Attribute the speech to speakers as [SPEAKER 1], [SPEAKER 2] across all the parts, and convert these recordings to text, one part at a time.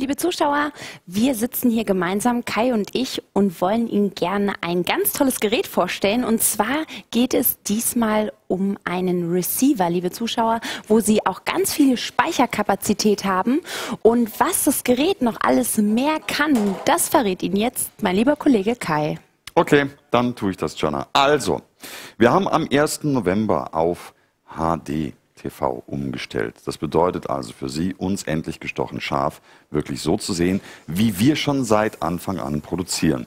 [SPEAKER 1] Liebe Zuschauer, wir sitzen hier gemeinsam, Kai und ich, und wollen Ihnen gerne ein ganz tolles Gerät vorstellen. Und zwar geht es diesmal um einen Receiver, liebe Zuschauer, wo Sie auch ganz viel Speicherkapazität haben. Und was das Gerät noch alles mehr kann, das verrät Ihnen jetzt mein lieber Kollege Kai.
[SPEAKER 2] Okay, dann tue ich das, Jana. Also, wir haben am 1. November auf HD TV umgestellt. Das bedeutet also für Sie, uns endlich gestochen scharf, wirklich so zu sehen, wie wir schon seit Anfang an produzieren.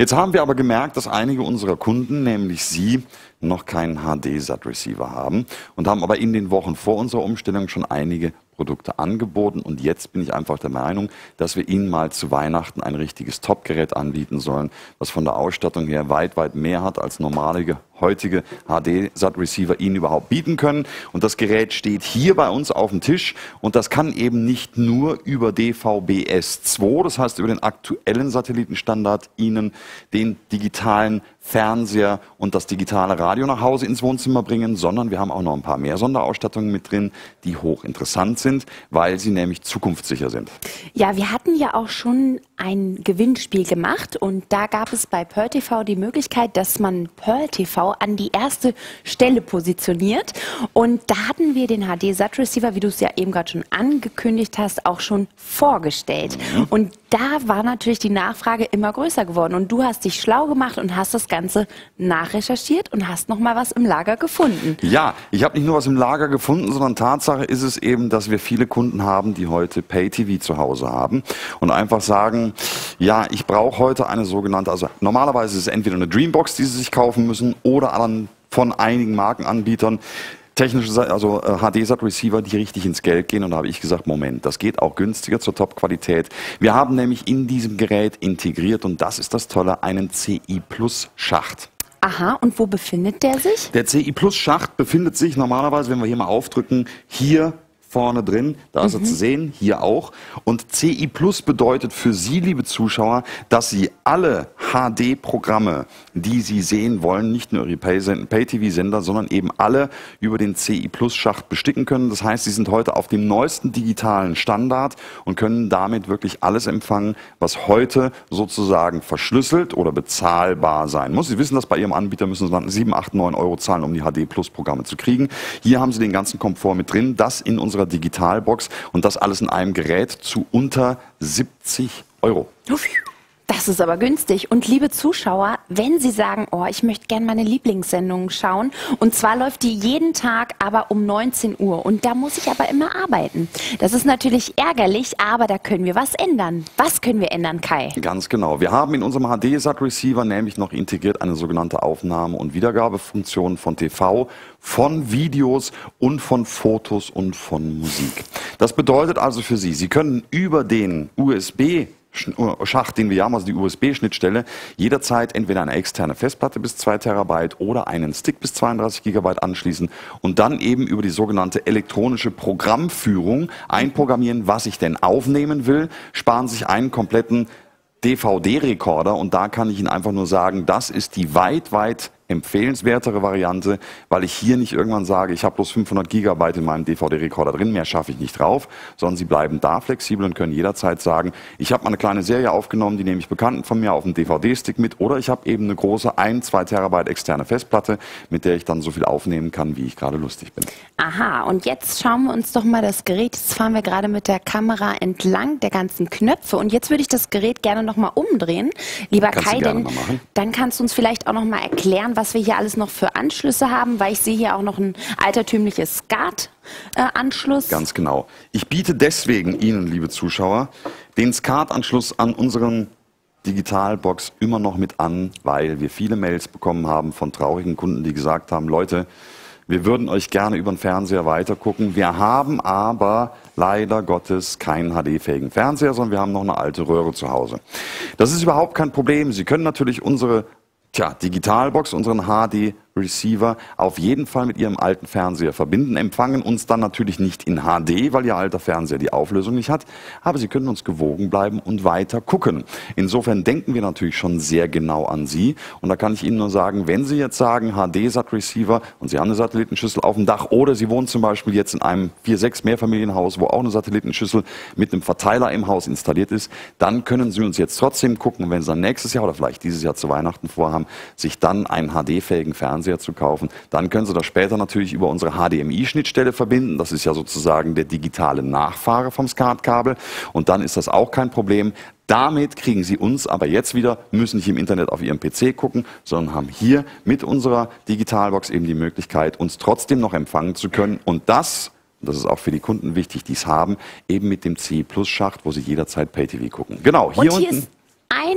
[SPEAKER 2] Jetzt haben wir aber gemerkt, dass einige unserer Kunden, nämlich Sie, noch keinen HD-SAT-Receiver haben und haben aber in den Wochen vor unserer Umstellung schon einige Produkte angeboten und jetzt bin ich einfach der Meinung, dass wir Ihnen mal zu Weihnachten ein richtiges Top-Gerät anbieten sollen, was von der Ausstattung her weit, weit mehr hat als normalige heutige HD-SAT-Receiver Ihnen überhaupt bieten können. Und das Gerät steht hier bei uns auf dem Tisch und das kann eben nicht nur über DVB-S2, das heißt über den aktuellen Satellitenstandard, Ihnen den digitalen Fernseher und das digitale Radio nach Hause ins Wohnzimmer bringen, sondern wir haben auch noch ein paar mehr Sonderausstattungen mit drin, die hochinteressant sind, weil sie nämlich zukunftssicher sind.
[SPEAKER 1] Ja, wir hatten ja auch schon ein Gewinnspiel gemacht und da gab es bei Pearl TV die Möglichkeit, dass man Pearl TV an die erste Stelle positioniert und da hatten wir den HD SAT Receiver, wie du es ja eben gerade schon angekündigt hast, auch schon vorgestellt. Mhm. Und da war natürlich die Nachfrage immer größer geworden und du hast dich schlau gemacht und hast das Ganze nachrecherchiert und hast noch mal was im Lager gefunden.
[SPEAKER 2] Ja, ich habe nicht nur was im Lager gefunden, sondern Tatsache ist es eben, dass wir viele Kunden haben, die heute Pay-TV zu Hause haben und einfach sagen, ja, ich brauche heute eine sogenannte, also normalerweise ist es entweder eine Dreambox, die sie sich kaufen müssen oder an von einigen Markenanbietern technische, also HD-SAT-Receiver, die richtig ins Geld gehen. Und da habe ich gesagt, Moment, das geht auch günstiger zur Top-Qualität. Wir haben nämlich in diesem Gerät integriert, und das ist das Tolle, einen CI Plus Schacht.
[SPEAKER 1] Aha, und wo befindet der sich?
[SPEAKER 2] Der CI Plus Schacht befindet sich normalerweise, wenn wir hier mal aufdrücken, hier vorne drin, da ist mhm. er zu sehen, hier auch. Und CI Plus bedeutet für Sie, liebe Zuschauer, dass Sie alle HD-Programme, die Sie sehen wollen, nicht nur Ihre Pay-TV-Sender, sondern eben alle über den CI Plus-Schacht besticken können. Das heißt, Sie sind heute auf dem neuesten digitalen Standard und können damit wirklich alles empfangen, was heute sozusagen verschlüsselt oder bezahlbar sein muss. Sie wissen, dass bei Ihrem Anbieter müssen Sie 7, 8, 9 Euro zahlen, um die HD-Plus-Programme zu kriegen. Hier haben Sie den ganzen Komfort mit drin, das in unserer Digitalbox und das alles in einem Gerät zu unter 70 Euro.
[SPEAKER 1] Das ist aber günstig. Und liebe Zuschauer, wenn Sie sagen, oh, ich möchte gerne meine Lieblingssendungen schauen, und zwar läuft die jeden Tag, aber um 19 Uhr. Und da muss ich aber immer arbeiten. Das ist natürlich ärgerlich, aber da können wir was ändern. Was können wir ändern, Kai?
[SPEAKER 2] Ganz genau. Wir haben in unserem HD-SAT-Receiver nämlich noch integriert eine sogenannte Aufnahme- und Wiedergabefunktion von TV, von Videos und von Fotos und von Musik. Das bedeutet also für Sie, Sie können über den USB Schacht, den wir haben, also die USB-Schnittstelle, jederzeit entweder eine externe Festplatte bis 2 Terabyte oder einen Stick bis 32 Gigabyte anschließen und dann eben über die sogenannte elektronische Programmführung einprogrammieren, was ich denn aufnehmen will, sparen sich einen kompletten DVD-Rekorder und da kann ich Ihnen einfach nur sagen, das ist die weit, weit empfehlenswertere Variante, weil ich hier nicht irgendwann sage, ich habe bloß 500 Gigabyte in meinem DVD-Rekorder drin, mehr schaffe ich nicht drauf, sondern Sie bleiben da flexibel und können jederzeit sagen, ich habe mal eine kleine Serie aufgenommen, die nehme ich Bekannten von mir auf dem DVD-Stick mit oder ich habe eben eine große 1, 2 Terabyte externe Festplatte, mit der ich dann so viel aufnehmen kann, wie ich gerade lustig bin.
[SPEAKER 1] Aha, und jetzt schauen wir uns doch mal das Gerät, jetzt fahren wir gerade mit der Kamera entlang der ganzen Knöpfe und jetzt würde ich das Gerät gerne nochmal umdrehen, lieber Kai, denn dann kannst du uns vielleicht auch nochmal erklären, was wir hier alles noch für Anschlüsse haben, weil ich sehe hier auch noch ein altertümliches SCART-Anschluss.
[SPEAKER 2] Ganz genau. Ich biete deswegen Ihnen, liebe Zuschauer, den SCART-Anschluss an unseren Digitalbox immer noch mit an, weil wir viele Mails bekommen haben von traurigen Kunden, die gesagt haben, Leute, wir würden euch gerne über den Fernseher weitergucken. Wir haben aber leider Gottes keinen HD-fähigen Fernseher, sondern wir haben noch eine alte Röhre zu Hause. Das ist überhaupt kein Problem. Sie können natürlich unsere Tja, Digitalbox, unseren HD Receiver auf jeden Fall mit Ihrem alten Fernseher verbinden, empfangen uns dann natürlich nicht in HD, weil Ihr alter Fernseher die Auflösung nicht hat, aber Sie können uns gewogen bleiben und weiter gucken. Insofern denken wir natürlich schon sehr genau an Sie. Und da kann ich Ihnen nur sagen, wenn Sie jetzt sagen HD-Sat-Receiver und Sie haben eine Satellitenschüssel auf dem Dach oder Sie wohnen zum Beispiel jetzt in einem 4-6 Mehrfamilienhaus, wo auch eine Satellitenschüssel mit einem Verteiler im Haus installiert ist, dann können Sie uns jetzt trotzdem gucken, wenn Sie dann nächstes Jahr oder vielleicht dieses Jahr zu Weihnachten vorhaben, sich dann einen HD-fähigen Fernseher zu kaufen, dann können Sie das später natürlich über unsere HDMI-Schnittstelle verbinden. Das ist ja sozusagen der digitale Nachfahre vom SCART-Kabel. Und dann ist das auch kein Problem. Damit kriegen Sie uns aber jetzt wieder, müssen nicht im Internet auf Ihrem PC gucken, sondern haben hier mit unserer Digitalbox eben die Möglichkeit, uns trotzdem noch empfangen zu können. Und das, und das ist auch für die Kunden wichtig, die es haben, eben mit dem C-Plus-Schacht, wo Sie jederzeit Pay-TV gucken.
[SPEAKER 1] Genau, hier, und hier unten. Ist ein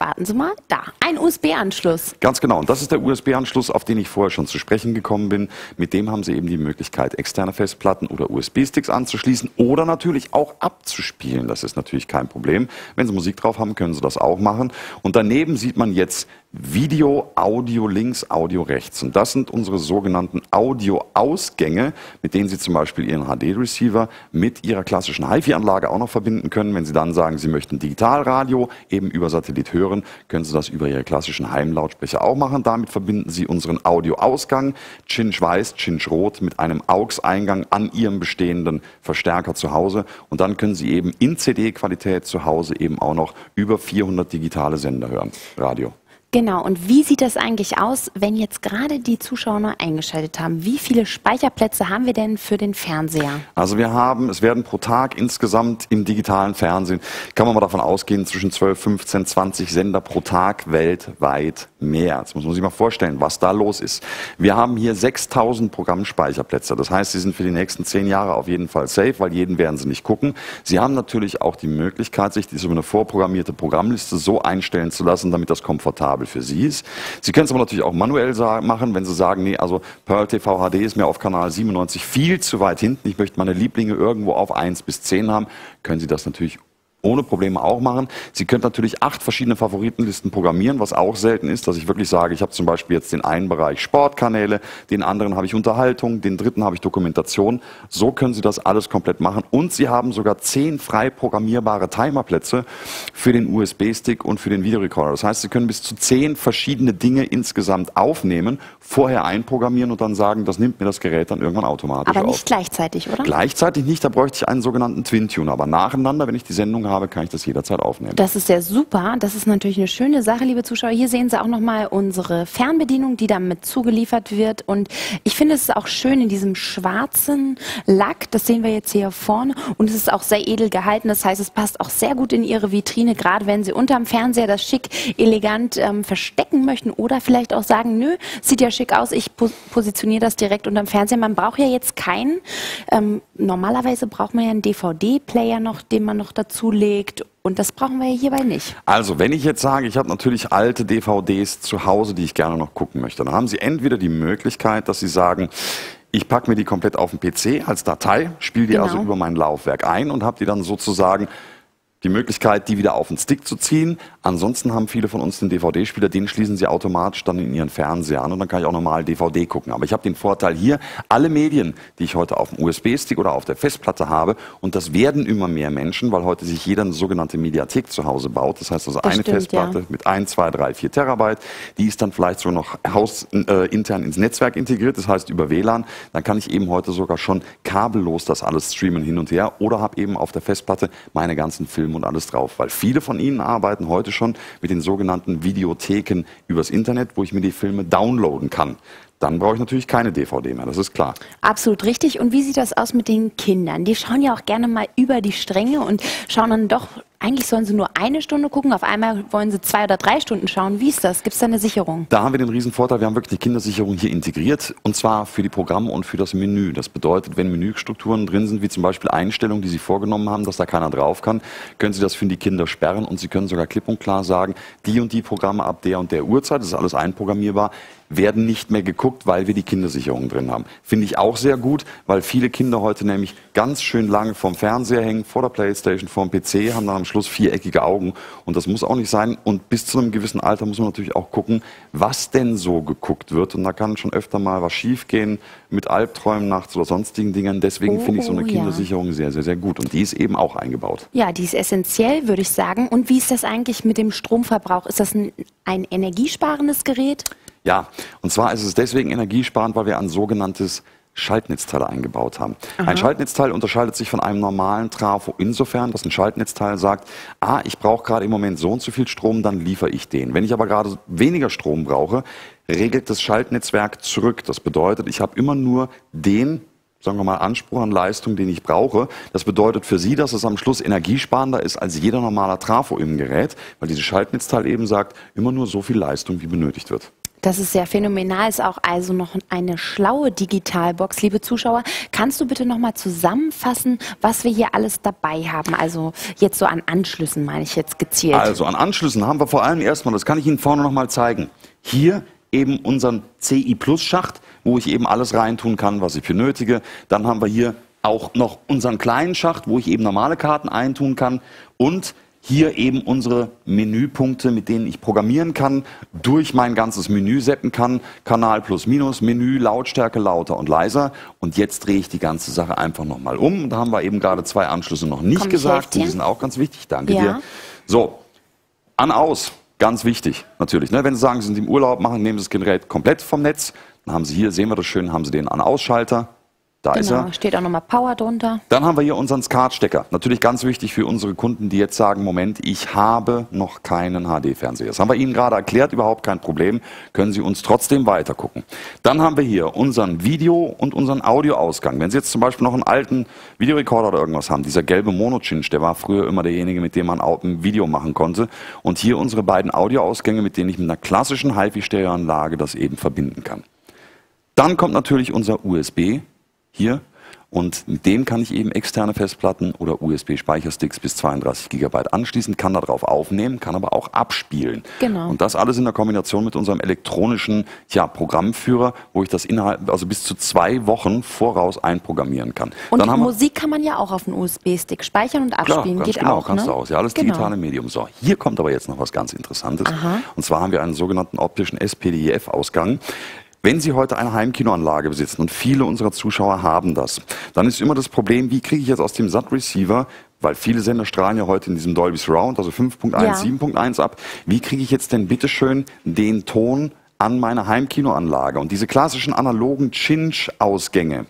[SPEAKER 1] Warten Sie mal, da, ein USB-Anschluss.
[SPEAKER 2] Ganz genau, und das ist der USB-Anschluss, auf den ich vorher schon zu sprechen gekommen bin. Mit dem haben Sie eben die Möglichkeit, externe Festplatten oder USB-Sticks anzuschließen oder natürlich auch abzuspielen. Das ist natürlich kein Problem. Wenn Sie Musik drauf haben, können Sie das auch machen. Und daneben sieht man jetzt Video, Audio links, Audio rechts. Und das sind unsere sogenannten Audio-Ausgänge, mit denen Sie zum Beispiel Ihren HD-Receiver mit Ihrer klassischen HiFi-Anlage auch noch verbinden können. Wenn Sie dann sagen, Sie möchten Digitalradio eben über Satellit hören, können Sie das über Ihre klassischen Heimlautsprecher auch machen. Damit verbinden Sie unseren Audio-Ausgang, Cinch weiß, Cinch rot, mit einem AUX-Eingang an Ihrem bestehenden Verstärker zu Hause. Und dann können Sie eben in CD-Qualität zu Hause eben auch noch über 400 digitale Sender hören. Radio.
[SPEAKER 1] Genau, und wie sieht das eigentlich aus, wenn jetzt gerade die Zuschauer neu eingeschaltet haben? Wie viele Speicherplätze haben wir denn für den Fernseher?
[SPEAKER 2] Also wir haben, es werden pro Tag insgesamt im digitalen Fernsehen, kann man mal davon ausgehen, zwischen 12, 15, 20 Sender pro Tag weltweit mehr. Jetzt muss man sich mal vorstellen, was da los ist. Wir haben hier 6000 Programmspeicherplätze. Das heißt, sie sind für die nächsten zehn Jahre auf jeden Fall safe, weil jeden werden sie nicht gucken. Sie haben natürlich auch die Möglichkeit, sich diese eine vorprogrammierte Programmliste so einstellen zu lassen, damit das komfortabel komfortabel für Sie ist. Sie können es aber natürlich auch manuell machen, wenn Sie sagen, nee, also Pearl TV HD ist mir auf Kanal 97 viel zu weit hinten, ich möchte meine Lieblinge irgendwo auf 1 bis 10 haben, können Sie das natürlich ohne Probleme auch machen. Sie können natürlich acht verschiedene Favoritenlisten programmieren, was auch selten ist, dass ich wirklich sage, ich habe zum Beispiel jetzt den einen Bereich Sportkanäle, den anderen habe ich Unterhaltung, den dritten habe ich Dokumentation. So können Sie das alles komplett machen und Sie haben sogar zehn frei programmierbare Timerplätze für den USB-Stick und für den Videorekorder. Das heißt, Sie können bis zu zehn verschiedene Dinge insgesamt aufnehmen, vorher einprogrammieren und dann sagen, das nimmt mir das Gerät dann irgendwann automatisch
[SPEAKER 1] Aber nicht
[SPEAKER 2] auf.
[SPEAKER 1] gleichzeitig, oder?
[SPEAKER 2] Gleichzeitig nicht, da bräuchte ich einen sogenannten Twin-Tuner. Aber nacheinander, wenn ich die Sendung habe, kann ich das jederzeit aufnehmen.
[SPEAKER 1] Das ist ja super. Das ist natürlich eine schöne Sache, liebe Zuschauer. Hier sehen Sie auch nochmal unsere Fernbedienung, die damit zugeliefert wird. Und ich finde es ist auch schön in diesem schwarzen Lack. Das sehen wir jetzt hier vorne. Und es ist auch sehr edel gehalten. Das heißt, es passt auch sehr gut in Ihre Vitrine, gerade wenn Sie unterm Fernseher das schick, elegant ähm, verstecken möchten oder vielleicht auch sagen, nö, sieht ja schick aus, ich positioniere das direkt unterm Fernseher. Man braucht ja jetzt keinen, ähm, normalerweise braucht man ja einen DVD-Player noch, den man noch dazu legt. Und das brauchen wir hierbei nicht.
[SPEAKER 2] Also, wenn ich jetzt sage, ich habe natürlich alte DVDs zu Hause, die ich gerne noch gucken möchte, dann haben Sie entweder die Möglichkeit, dass Sie sagen, ich packe mir die komplett auf den PC als Datei, spiele die also genau. also über mein Laufwerk ein und habe die dann sozusagen die Möglichkeit, die wieder auf den Stick zu ziehen. Ansonsten haben viele von uns den DVD-Spieler, den schließen sie automatisch dann in ihren Fernseher an und dann kann ich auch normal DVD gucken. Aber ich habe den Vorteil hier, alle Medien, die ich heute auf dem USB-Stick oder auf der Festplatte habe, und das werden immer mehr Menschen, weil heute sich jeder eine sogenannte Mediathek zu Hause baut. Das heißt also das eine stimmt, Festplatte ja. mit 1, 2, 3, 4 Terabyte, die ist dann vielleicht so noch hausintern äh, ins Netzwerk integriert, das heißt über WLAN. Dann kann ich eben heute sogar schon kabellos das alles streamen hin und her oder habe eben auf der Festplatte meine ganzen Filme Film und alles drauf. Weil viele von Ihnen arbeiten heute schon mit den sogenannten Videotheken übers Internet, wo ich mir die Filme downloaden kann. Dann brauche ich natürlich keine DVD mehr, das ist klar.
[SPEAKER 1] Absolut richtig. Und wie sieht das aus mit den Kindern? Die schauen ja auch gerne mal über die Stränge und schauen dann doch eigentlich sollen sie nur eine Stunde gucken, auf einmal wollen sie zwei oder drei Stunden schauen. Wie ist das? Gibt es da eine Sicherung?
[SPEAKER 2] Da haben wir den Riesenvorteil, wir haben wirklich die Kindersicherung hier integriert und zwar für die Programme und für das Menü. Das bedeutet, wenn Menüstrukturen drin sind, wie zum Beispiel Einstellungen, die Sie vorgenommen haben, dass da keiner drauf kann, können Sie das für die Kinder sperren und Sie können sogar klipp und klar sagen, die und die Programme ab der und der Uhrzeit, das ist alles einprogrammierbar, werden nicht mehr geguckt, weil wir die Kindersicherung drin haben. Finde ich auch sehr gut, weil viele Kinder heute nämlich ganz schön lange vorm Fernseher hängen, vor der Playstation, vor dem PC, haben dann am Schluss viereckige Augen. Und das muss auch nicht sein. Und bis zu einem gewissen Alter muss man natürlich auch gucken, was denn so geguckt wird. Und da kann schon öfter mal was schiefgehen mit Albträumen nachts oder sonstigen Dingen. Deswegen oh, finde ich so eine Kindersicherung ja. sehr, sehr, sehr gut. Und die ist eben auch eingebaut.
[SPEAKER 1] Ja, die ist essentiell, würde ich sagen. Und wie ist das eigentlich mit dem Stromverbrauch? Ist das ein, ein energiesparendes Gerät?
[SPEAKER 2] Ja, und zwar ist es deswegen energiesparend, weil wir ein sogenanntes Schaltnetzteil eingebaut haben. Aha. Ein Schaltnetzteil unterscheidet sich von einem normalen Trafo insofern, dass ein Schaltnetzteil sagt, ah, ich brauche gerade im Moment so und so viel Strom, dann liefere ich den. Wenn ich aber gerade weniger Strom brauche, regelt das Schaltnetzwerk zurück. Das bedeutet, ich habe immer nur den sagen wir mal, Anspruch an Leistung, den ich brauche. Das bedeutet für Sie, dass es am Schluss energiesparender ist als jeder normale Trafo im Gerät, weil dieses Schaltnetzteil eben sagt, immer nur so viel Leistung, wie benötigt wird.
[SPEAKER 1] Das ist sehr phänomenal, ist auch also noch eine schlaue Digitalbox. Liebe Zuschauer, kannst du bitte noch mal zusammenfassen, was wir hier alles dabei haben? Also jetzt so an Anschlüssen meine ich jetzt gezielt.
[SPEAKER 2] Also an Anschlüssen haben wir vor allem erstmal, das kann ich Ihnen vorne noch mal zeigen, hier eben unseren CI Plus Schacht, wo ich eben alles reintun kann, was ich benötige. Dann haben wir hier auch noch unseren kleinen Schacht, wo ich eben normale Karten eintun kann und hier eben unsere Menüpunkte, mit denen ich programmieren kann, durch mein ganzes Menü setzen kann. Kanal plus minus, Menü, Lautstärke lauter und leiser. Und jetzt drehe ich die ganze Sache einfach nochmal um. Da haben wir eben gerade zwei Anschlüsse noch nicht Komm, gesagt. Die sind auch ganz wichtig. Danke ja. dir. So, an aus. Ganz wichtig, natürlich. Ne? Wenn Sie sagen, Sie sind im Urlaub, machen, nehmen Sie das Gerät komplett vom Netz. Dann haben Sie hier, sehen wir das schön, haben Sie den An-Ausschalter.
[SPEAKER 1] Da genau, ist er. steht auch nochmal Power drunter.
[SPEAKER 2] Dann haben wir hier unseren SCART-Stecker. Natürlich ganz wichtig für unsere Kunden, die jetzt sagen, Moment, ich habe noch keinen HD-Fernseher. Das haben wir Ihnen gerade erklärt, überhaupt kein Problem. Können Sie uns trotzdem weiter gucken. Dann haben wir hier unseren Video- und unseren Audioausgang. Wenn Sie jetzt zum Beispiel noch einen alten Videorekorder oder irgendwas haben, dieser gelbe Monochinch, der war früher immer derjenige, mit dem man auch ein Video machen konnte. Und hier unsere beiden Audioausgänge, mit denen ich mit einer klassischen HiFi-Stereoanlage das eben verbinden kann. Dann kommt natürlich unser USB hier. Und mit dem kann ich eben externe Festplatten oder USB-Speichersticks bis 32 GB anschließen, kann darauf aufnehmen, kann aber auch abspielen. Genau. Und das alles in der Kombination mit unserem elektronischen ja, Programmführer, wo ich das innerhalb, also bis zu zwei Wochen voraus einprogrammieren kann.
[SPEAKER 1] Und Musik kann man ja auch auf einen USB-Stick speichern und abspielen. Klar,
[SPEAKER 2] Geht
[SPEAKER 1] genau,
[SPEAKER 2] auch, kannst ne? du auch. Ja, alles genau. digitale Medium. So, hier kommt aber jetzt noch was ganz Interessantes. Aha. Und zwar haben wir einen sogenannten optischen SPDIF-Ausgang. Wenn Sie heute eine Heimkinoanlage besitzen und viele unserer Zuschauer haben das, dann ist immer das Problem, wie kriege ich jetzt aus dem SAT-Receiver weil viele Sender strahlen ja heute in diesem Dolby Surround, also 5.1, ja. 7.1 ab. Wie kriege ich jetzt denn bitteschön den Ton an meine Heimkinoanlage. Und diese klassischen analogen Chinch-Ausgänge,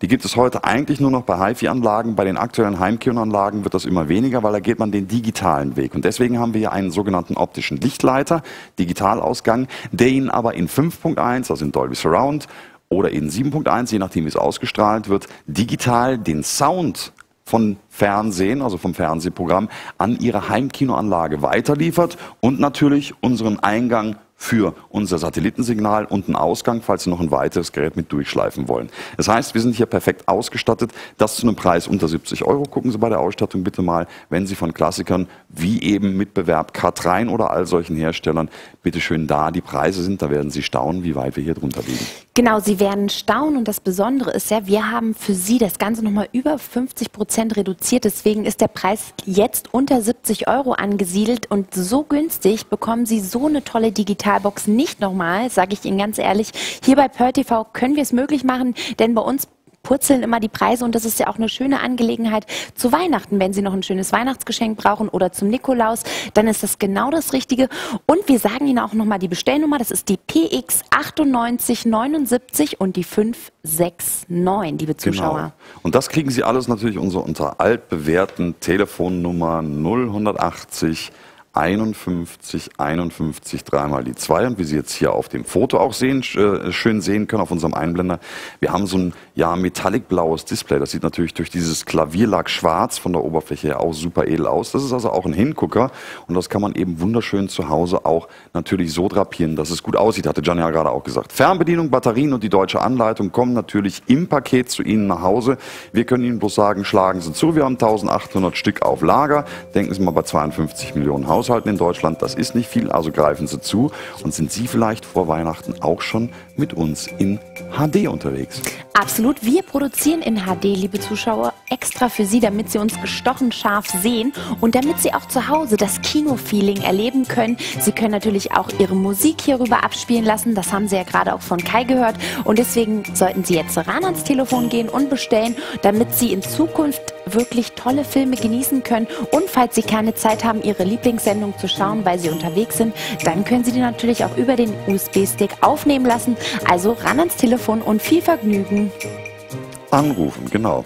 [SPEAKER 2] die gibt es heute eigentlich nur noch bei HiFi-Anlagen. Bei den aktuellen Heimkinoanlagen wird das immer weniger, weil da geht man den digitalen Weg. Und deswegen haben wir hier einen sogenannten optischen Lichtleiter, Digitalausgang, der Ihnen aber in 5.1, also in Dolby Surround, oder in 7.1, je nachdem wie es ausgestrahlt wird, digital den Sound von Fernsehen, also vom Fernsehprogramm, an Ihre Heimkinoanlage weiterliefert und natürlich unseren Eingang für unser Satellitensignal und einen Ausgang, falls Sie noch ein weiteres Gerät mit durchschleifen wollen. Das heißt, wir sind hier perfekt ausgestattet. Das zu einem Preis unter 70 Euro. Gucken Sie bei der Ausstattung bitte mal, wenn Sie von Klassikern wie eben Mitbewerb Katrein oder all solchen Herstellern bitteschön da die Preise sind. Da werden Sie staunen, wie weit wir hier drunter liegen.
[SPEAKER 1] Genau, Sie werden staunen und das Besondere ist ja, wir haben für Sie das Ganze nochmal über 50 Prozent reduziert. Deswegen ist der Preis jetzt unter 70 Euro angesiedelt und so günstig bekommen Sie so eine tolle Digital Digitalbox nicht nochmal, sage ich Ihnen ganz ehrlich. Hier bei Pearl TV können wir es möglich machen, denn bei uns purzeln immer die Preise und das ist ja auch eine schöne Angelegenheit zu Weihnachten. Wenn Sie noch ein schönes Weihnachtsgeschenk brauchen oder zum Nikolaus, dann ist das genau das Richtige. Und wir sagen Ihnen auch nochmal die Bestellnummer, das ist die PX 9879 und die 569, liebe Zuschauer. Genau.
[SPEAKER 2] Und das kriegen Sie alles natürlich unter altbewährten Telefonnummer 0180 51, 51, dreimal die zwei. Und wie Sie jetzt hier auf dem Foto auch sehen, äh, schön sehen können auf unserem Einblender, wir haben so ein ja, metallic-blaues Display. Das sieht natürlich durch dieses Klavierlack schwarz von der Oberfläche her auch super edel aus. Das ist also auch ein Hingucker und das kann man eben wunderschön zu Hause auch natürlich so drapieren, dass es gut aussieht, hatte Gianni ja gerade auch gesagt. Fernbedienung, Batterien und die deutsche Anleitung kommen natürlich im Paket zu Ihnen nach Hause. Wir können Ihnen bloß sagen, schlagen Sie zu. Wir haben 1800 Stück auf Lager. Denken Sie mal bei 52 Millionen Haus Haushalten in Deutschland, das ist nicht viel, also greifen Sie zu. Und sind Sie vielleicht vor Weihnachten auch schon mit uns in HD unterwegs?
[SPEAKER 1] Absolut. Wir produzieren in HD, liebe Zuschauer, extra für Sie, damit Sie uns gestochen scharf sehen und damit Sie auch zu Hause das Kino-Feeling erleben können. Sie können natürlich auch Ihre Musik hierüber abspielen lassen. Das haben Sie ja gerade auch von Kai gehört. Und deswegen sollten Sie jetzt ran ans Telefon gehen und bestellen, damit Sie in Zukunft wirklich tolle Filme genießen können. Und falls Sie keine Zeit haben, Ihre Lieblingssendung zu schauen, weil Sie unterwegs sind, dann können Sie die natürlich auch über den USB-Stick aufnehmen lassen. Also ran ans Telefon und viel Vergnügen.
[SPEAKER 2] Anrufen, genau.